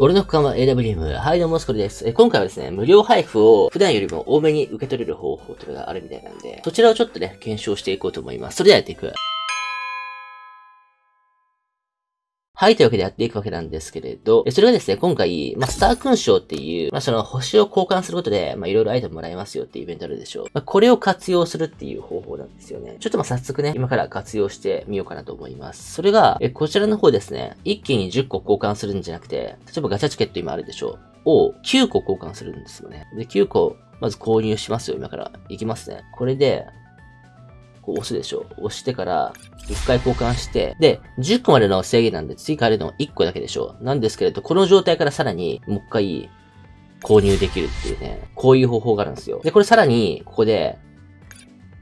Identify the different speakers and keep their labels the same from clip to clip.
Speaker 1: 俺の区間は AWM。はい、どうも、スコリです。え今回はですね、無料配布を普段よりも多めに受け取れる方法というのがあるみたいなんで、そちらをちょっとね、検証していこうと思います。それではやっていく。はい、というわけでやっていくわけなんですけれど、それがですね、今回、まあ、スター勲章っていう、まあ、その星を交換することで、ま、いろいろアイテムもらえますよっていうイベントあるでしょう。まあ、これを活用するっていう方法なんですよね。ちょっとま、早速ね、今から活用してみようかなと思います。それが、え、こちらの方ですね、一気に10個交換するんじゃなくて、例えばガチャチケット今あるでしょう。を9個交換するんですよね。で、9個、まず購入しますよ、今から。いきますね。これで、こう押すでしょ。押してから、1回交換して、で、10個までの制限なんで追加あるのは1個だけでしょ。なんですけれど、この状態からさらに、もう一回、購入できるっていうね、こういう方法があるんですよ。で、これさらに、ここで、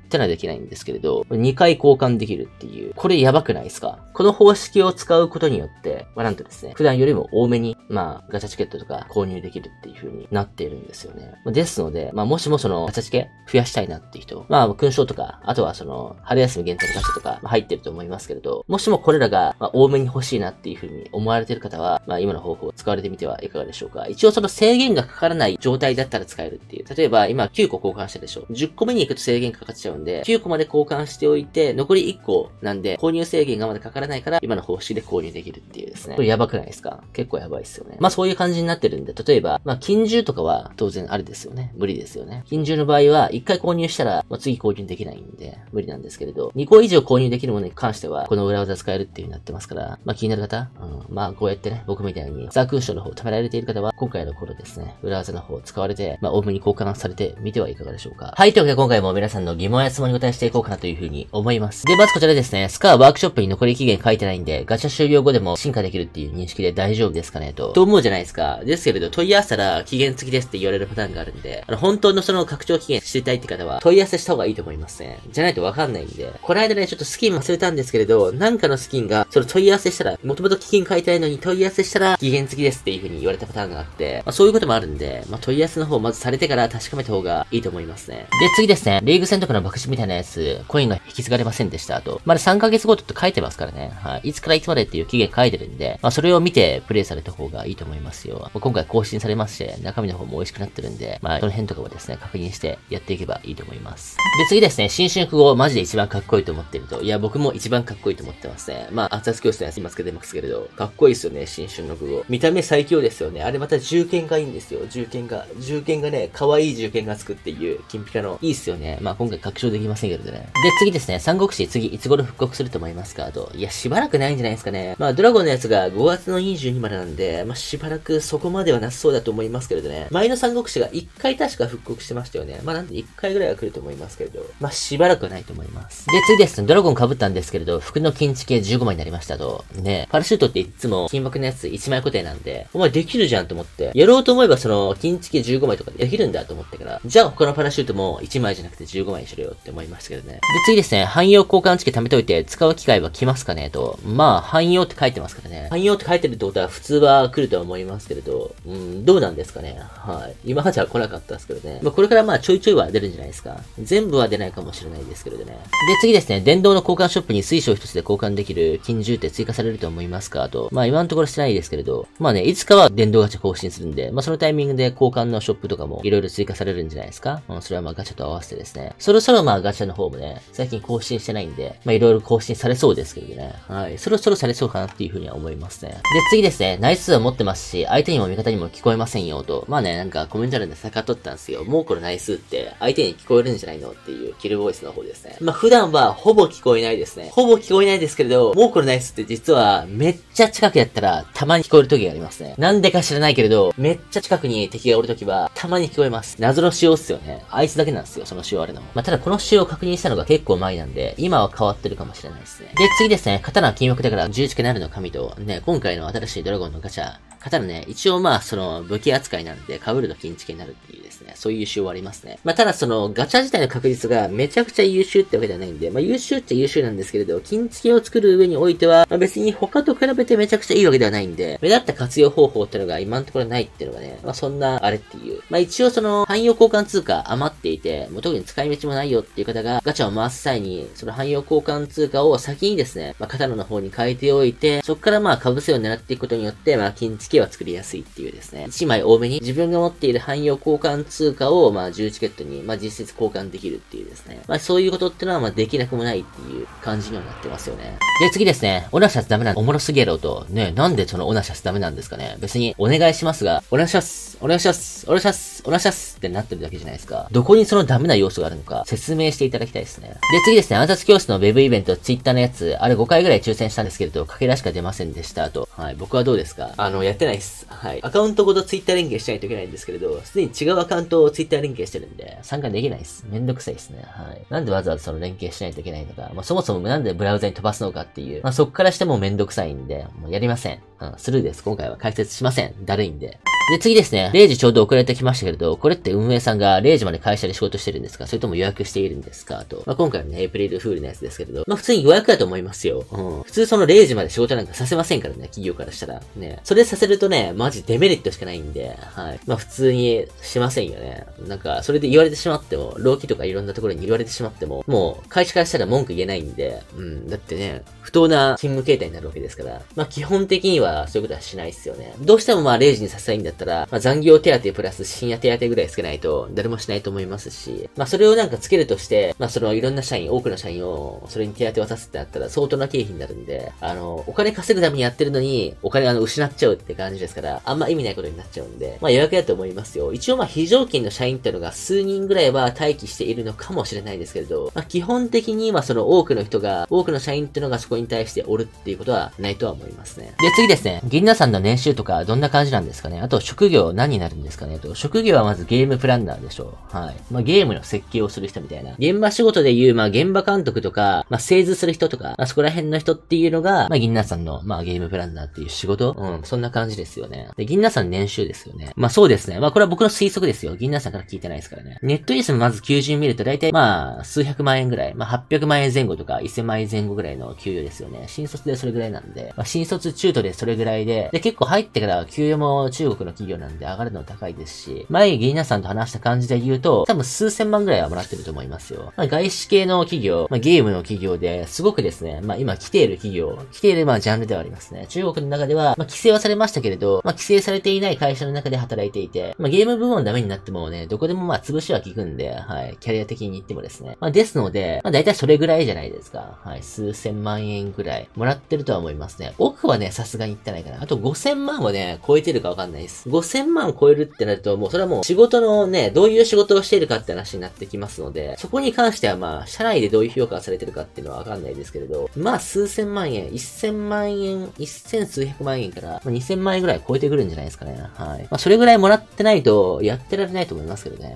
Speaker 1: ってのはできないんですけれど、2回交換できるっていう、これやばくないですか？この方式を使うことによって、まあ、なんとですね、普段よりも多めに、まあ、ガチャチケットとか購入できるっていう風になっているんですよね。ですので、まあ、もしもそのガチャチケ増やしたいなっていう人、まあ、勲章とか、あとはその、春休み限定のガチャとか、まあ、入ってると思いますけれど、もしもこれらが、まあ、多めに欲しいなっていう風に思われている方は、まあ、今の方法を使われてみてはいかがでしょうか。一応その制限がかからない状態だったら使えるっていう。例えば、今9個交換したでしょ。10個目に行くと制限かかっちゃうんで、9個まで交換しておいて、残り1個なんで、購入制限がまだかからないから、今の方式で購入できるっていうですね。これやばくないですか？結構やばいですよね。まあそういう感じになってるんで、例えば、まあ金獣とかは当然あれですよね。無理ですよね。金獣の場合は、1回購入したら、まあ、次購入できないんで、無理なんですけれど、2個以上購入できるものに関しては、この裏技使えるっていう風になってますから、まあ気になる方、うん、まあこうやってね、僕みたいに、ザークン賞の方を貯められている方は、今回の頃ですね、裏技の方を使われて、まあ多めに交換されてみてはいかがでしょうか。はい、というわけで今回も皆さんの疑問や質問に答えしていこうかなという風に思います。で、まずこちらですね、スカーワークショップに残り期限書いてないんで、ガチャ終了後でも進化できるっていう認識で大丈夫ですかねと。と思うじゃないですか。ですけれど、問い合わせたら期限付きですって言われるパターンがあるんで、あの、本当のその拡張期限知りたいって方は、問い合わせした方がいいと思いますね。じゃないとわかんないんで。この間ね、ちょっとスキン忘れたんですけれど、なんかのスキンが、その問い合わせしたら、もともと期限書いてないのに問い合わせしたら、期限付きですっていう風に言われたパターンがあって、まあ、そういうこともあるんで、まあ、問い合わせの方をまずされてから確かめた方がいいと思いますね。で、次ですね、リーグ戦とかの爆死みたいなやつ、コインが引き継がれませんでしたと。まだ3ヶ月ごとって書いてますからね。はい。いつからいつまでっていう期限書いてるんで、まあそれを見てプレイされた方がいいと思いますよ。今回更新されまして、中身の方も美味しくなってるんで、まあその辺とかもですね、確認してやっていけばいいと思います。で、次ですね、新春符号マジで一番かっこいいと思ってると。いや、僕も一番かっこいいと思ってますね。まあ、熱々教室のやつ今つけてますけれど、かっこいいですよね、新春の符号。見た目最強ですよね。あれまた銃剣がいいんですよ、銃剣が。銃剣がね、可愛い銃剣がつくっていう、金ピカの。いいっすよね。まあ今回確証できませんけどね。で、次ですね、三国志次いつ頃復刻すると思いますかと。いや、しばらくないんじゃないですかね。まあ、ドラゴンのやつが5月の22までなんで、まあ、しばらくそこまではなさそうだと思いますけれどね。前の三国志が1回確か復刻してましたよね。まあ、なんで1回ぐらいは来ると思いますけれど。まあ、しばらくはないと思います。で、次ですね、ドラゴン被ったんですけれど、服の金地系15枚になりましたと。ね、パラシュートっていつも金箔のやつ1枚固定なんで、お前できるじゃんと思って、やろうと思えばその、金地系15枚とかできるんだと思ってから、じゃあ他のパラシュートも1枚じゃなくて15枚にしろよって思いましたけどね。で、次ですね、汎用交換チケ貯めといて、使う機会は来ますかねと。まあ、汎用って書いてますからね。汎用って書いてるってことは普通は来るとは思いますけれど、うん、どうなんですかね。はい。今までは来なかったですけどね。まあ、これからまあちょいちょいは出るんじゃないですか。全部は出ないかもしれないですけれどね。で、次ですね、電動の交換ショップに水晶一つで交換できる金獣って追加されると思いますかと。まあ今のところしてないですけれど、まあね、いつかは電動ガチャ更新するんで、まあそのタイミングで交換のショップとかもいろいろ追加されるんじゃないですか。うん、それはまあガチャと合わせてですね。そろそろまあガチャの方もね、最近更新してないんで、まあいろいろ更新されそうですけどね。はい。そろそろされそうかなっていうふうには思いますね。で、次ですね、ナイス数は持ってますし、相手にも味方にも聞こえませんよと。まあね、なんかコメント欄で逆取ったんですよ。もうこれナイスって相手に聞こえるんじゃないのっていうキルボイスの方ですね。まあ普段はほぼ聞こえないですね。ほぼ聞こえないですけれど、もうこれナイスって実はめっちゃ近くやったらたまに聞こえる時がありますね。なんでか知らないけれど、めっちゃ近くに敵がおる時はたまに聞こえます。謎の仕様っすよね。あいつだけなんですよ、その仕様あるの。まあただこの仕様を確認したのが結構前なんで、今は変わってるかもしれないですね。で、次ですね、刀は金額だから十字架なるの神と、ね、今回の新しいドラゴンのガチャ、刀ね、一応まあ、その、武器扱いなんで、被ると金付けになるっていうですね、そういう仕様ありますね。まあ、ただその、ガチャ自体の確率がめちゃくちゃ優秀ってわけではないんで、まあ、優秀っちゃ優秀なんですけれど、金付けを作る上においては、まあ、別に他と比べてめちゃくちゃいいわけではないんで、目立った活用方法ってのが今のところないっていうのがね、まあ、そんな、あれっていう。まあ、一応その、汎用交換通貨余っていて、もう特に使い道もないよっていう方が、ガチャを回す際に、その汎用交換通貨を先にですね、まあ、刀の方に変えておいて、そこからまあ、被せを狙っていくことによって、まあ、金付けは作りやすいっていうですね。1枚多めに自分が持っている汎用交換通貨を、まあ、10チケットに、まあ、実質交換できるっていうですね。まあ、そういうことってのは、まあ、できなくもないっていう感じにはなってますよね。で、次ですね。オナシャスダメなおもろすぎやろと。ね、なんでそのオナシャスダメなんですかね。別に、お願いしますが、お願いします、お願いします、お願いします、お願いしますってなってるだけじゃないですか。どこにそのダメな要素があるのか、説明していただきたいですね。で、次ですね。暗殺教室のウェブイベント、ツイッターのやつ、あれ5回ぐらい抽選したんですけれど、かけらしか出ませんでしたと。はい。僕はどうですか？あの、やってないっす。はい。アカウントごとツイッター連携しないといけないんですけれど、すでに違うアカウントをツイッター連携してるんで、参加できないっす。めんどくさいっすね。はい。なんでわざわざその連携しないといけないのか。まあ、そもそもなんでブラウザに飛ばすのかっていう。まあ、そっからしてもめんどくさいんで、もうやりません。うん、スルーです。今回は解説しません。だるいんで。で、次ですね。0時ちょうど遅れてきましたけれど、これって運営さんが0時まで会社で仕事してるんですか？それとも予約しているんですか？と。まあ、今回のね、エイプリルフールのやつですけれど、まあ、普通に予約だと思いますよ。うん。普通その0時まで仕事なんかさせませんからね、企業からしたら。ね。それさせるとね、マジデメリットしかないんで、はい。まあ、普通にしませんよね。なんか、それで言われてしまっても、労基とかいろんなところに言われてしまっても、もう、会社からしたら文句言えないんで、うん。だってね、不当な勤務形態になるわけですから、まあ、基本的にはそういうことはしないっすよね。どうしてもまあ0時にさせたいんだったら、まあ、残業手当プラス深夜手当ぐらいつけないと誰もしないと思いますし、まあそれをなんかつけるとして、まあそのいろんな社員、多くの社員をそれに手当渡すってなったら相当な経費になるんで、あの、お金稼ぐためにやってるのに、お金あの失っちゃうって感じですから、あんま意味ないことになっちゃうんで、まあ予約だと思いますよ。一応まあ非常勤の社員っていうのが数人ぐらいは待機しているのかもしれないですけれど、まあ基本的にはその多くの人が、多くの社員っていうのがそこに対しておるっていうことはないとは思いますね。で、次ですね。銀ナさんの年収とかどんな感じなんですかね？あと職業何になるんですかねと、職業はまずゲームプランナーでしょう。はい。まあ、ゲームの設計をする人みたいな。現場仕事で言う、まあ、現場監督とか、まあ、製図する人とか、まあ、そこら辺の人っていうのが、まあ、銀ナさんの、まあ、ゲームプランナーっていう仕事うん、そんな感じですよね。で、銀ナさん年収ですよね。まあ、そうですね。まあ、これは僕の推測ですよ。銀ナさんから聞いてないですからね。ネットイースもまず求人見ると大体、まあ、数百万円ぐらい、まあ、800万円前後とか、1000万円前後ぐらいの給与ですよね。新卒でそれぐらいなんで、まあ、新卒中途でそれぐらいで、で、結構入ってから給与も中国の企業なんで上がるの高いですし、前銀ナさんと話した感じで言うと、多分数千万ぐらいはもらってると思いますよ。まあ、外資系の企業、まあ、ゲームの企業ですごくですね、まあ、今来ている企業、来ているまあジャンルではありますね。中国の中では、まあ、規制はされましたけれど、まあ、規制されていない会社の中で働いていて、まあ、ゲーム部門ダメになってもね、どこでもまあ潰しは効くんで、はい、キャリア的に言ってもですね。まあ、ですので、まあ、大体それぐらいじゃないですか。はい、数千万円ぐらいもらってるとは思いますね。奥はね、さすがに言ってないかな。あと5000万はね、超えてるかわかんないです。5000万超えるってなると、もうそれはもう仕事のね、どういう仕事をしているかって話になってきますので、そこに関してはまあ、社内でどういう評価がされてるかっていうのはわかんないですけれど、まあ、数千万円、1000万円、1000数百万円から、2000万円ぐらい超えてくるんじゃないですかね。はい。まあ、それぐらいもらってないと、やってられないと思いますけどね。